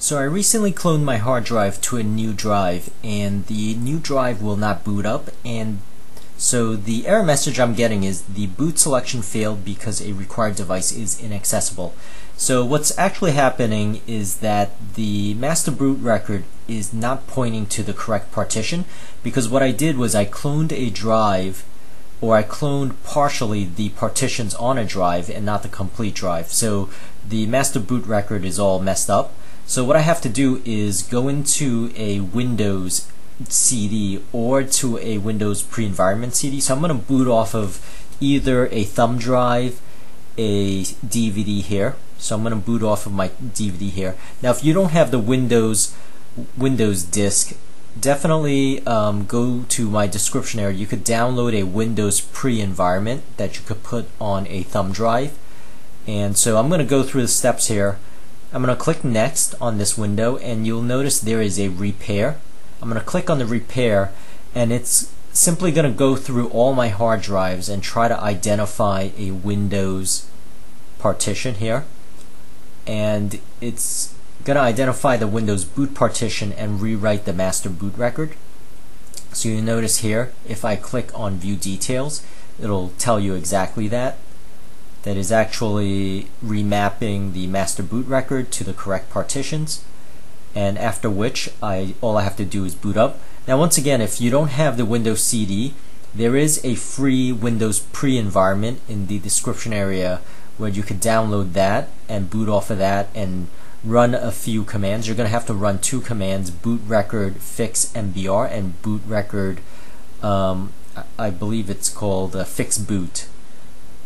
So I recently cloned my hard drive to a new drive and the new drive will not boot up and so the error message I'm getting is the boot selection failed because a required device is inaccessible. So what's actually happening is that the master boot record is not pointing to the correct partition because what I did was I cloned a drive or I cloned partially the partitions on a drive and not the complete drive. So the master boot record is all messed up. So what I have to do is go into a Windows CD or to a Windows pre-environment CD. So I'm going to boot off of either a thumb drive, a DVD here. So I'm going to boot off of my DVD here. Now if you don't have the Windows Windows disk, definitely um, go to my description area. You could download a Windows pre-environment that you could put on a thumb drive. And so I'm going to go through the steps here. I'm going to click next on this window and you'll notice there is a repair. I'm going to click on the repair and it's simply going to go through all my hard drives and try to identify a Windows partition here and it's going to identify the Windows boot partition and rewrite the master boot record. So you notice here if I click on view details it'll tell you exactly that that is actually remapping the master boot record to the correct partitions and after which I all I have to do is boot up. Now once again if you don't have the Windows CD there is a free Windows pre-environment in the description area where you could download that and boot off of that and run a few commands. You're going to have to run two commands, boot record fix MBR and boot record um, I believe it's called uh, fix boot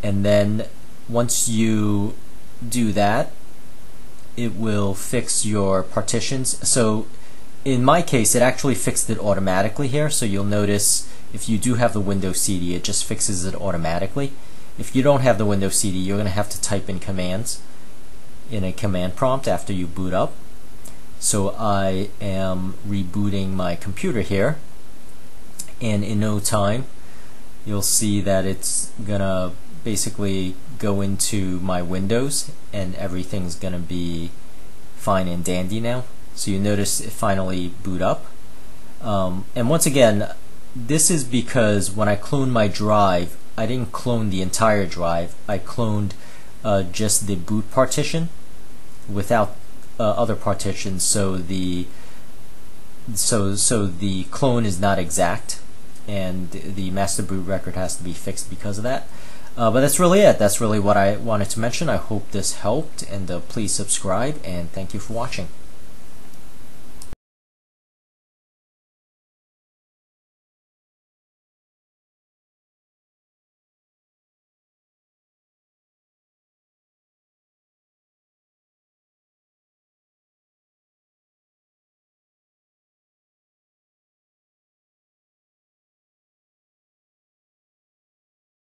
and then once you do that, it will fix your partitions. So in my case, it actually fixed it automatically here. So you'll notice if you do have the Windows CD, it just fixes it automatically. If you don't have the Windows CD, you're going to have to type in commands in a command prompt after you boot up. So I am rebooting my computer here and in no time you'll see that it's gonna basically go into my windows and everything's gonna be fine and dandy now. So you notice it finally boot up. Um, and once again this is because when I cloned my drive I didn't clone the entire drive. I cloned uh, just the boot partition without uh, other partitions. So the so so the clone is not exact and the master boot record has to be fixed because of that uh, but that's really it. That's really what I wanted to mention. I hope this helped, and uh, please subscribe, and thank you for watching.